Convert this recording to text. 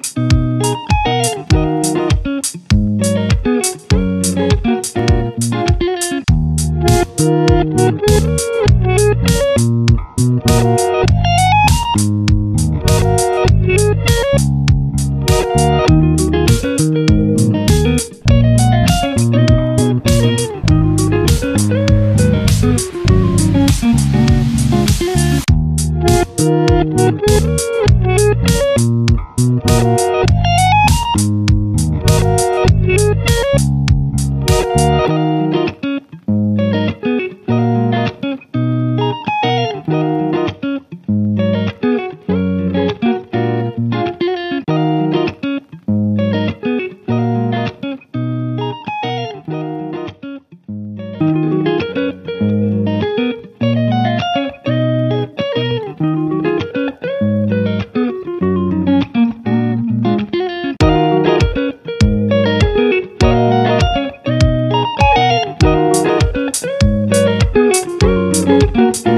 Thank Música